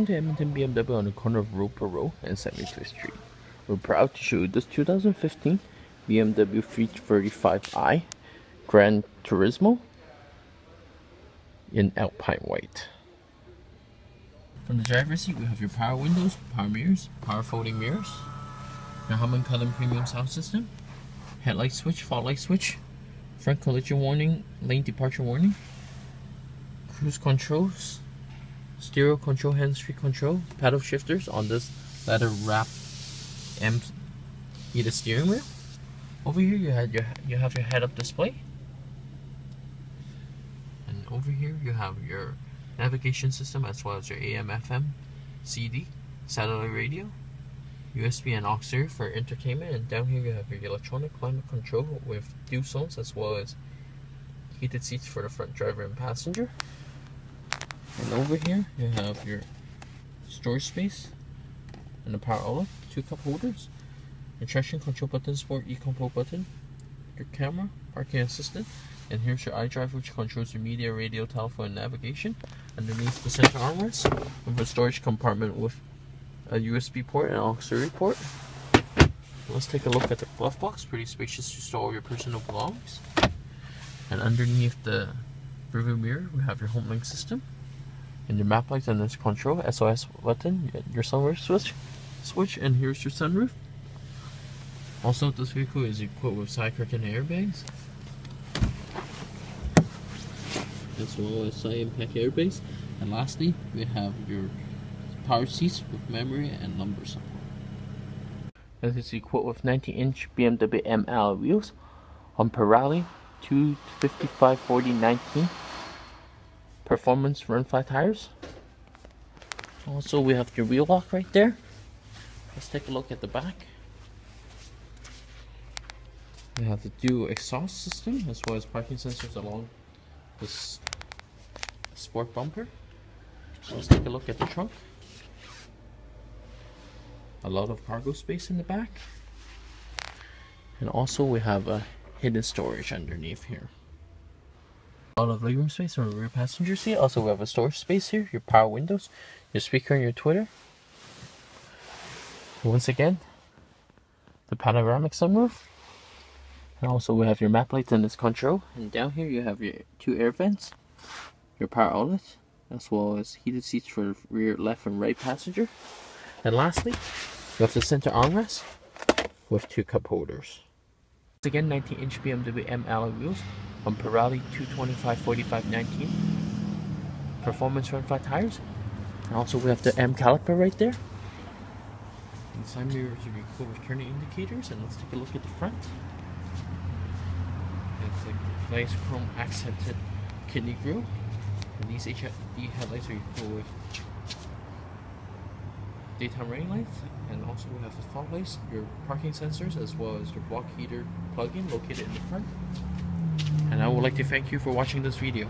Welcome to Edmonton BMW on the corner of Roper Road and 75th Street. We're proud to show you this 2015 BMW 335i Gran Turismo in Alpine White. From the driver's seat, we have your power windows, power mirrors, power folding mirrors, your Harman Kardon premium sound system, headlight switch, fog light switch, front collision warning, lane departure warning, cruise controls, stereo control, hands-free control, paddle shifters on this leather wrap M heated steering wheel. Over here you have your you have your head-up display. And over here you have your navigation system as well as your AM FM, CD, satellite radio, USB and auxiliary for entertainment and down here you have your electronic climate control with dual zones as well as heated seats for the front driver and passenger. And over here you have your storage space and the power outlet, two cup holders, your traction control button, sport e-control button, your camera, parking assistant, and here's your iDrive which controls your media, radio, telephone, and navigation. Underneath the center armrest, we have a storage compartment with a USB port and auxiliary port. Let's take a look at the glove box, pretty spacious to store all your personal belongings. And underneath the rearview mirror, we have your home link system and your map lights and this control SOS button, your sunroof switch, switch, and here's your sunroof. Also, this vehicle is equipped with side curtain airbags, as well as side impact airbags. And lastly, we have your power seats with memory and lumbar support. This is equipped with 19-inch BMW M alloy wheels on Pirelli 255 40 19 performance run flat tires. Also, we have your wheel lock right there. Let's take a look at the back. We have the dual exhaust system as well as parking sensors along this sport bumper. Let's take a look at the trunk. A lot of cargo space in the back. And also we have a hidden storage underneath here a lot of legroom space on the rear passenger seat. Also, we have a storage space here, your power windows, your speaker, and your tweeter. Once again, the panoramic sunroof. And also, we have your map lights and this control. And down here, you have your two air vents, your power outlet, as well as heated seats for rear, left, and right passenger. And lastly, you have the center armrest with two cup holders. Once again, 19 inch BMW M alloy wheels on Pirelli 225 45 19 performance run flat tires. And also we have the M caliper right there. And side mirrors are equipped with turning indicators and let's take a look at the front. It's like nice chrome accented kidney grille. And these HID headlights are equipped with daytime running lights. And also we have the fog lights, your parking sensors as well as your block heater plug-in located in the front and I would like to thank you for watching this video.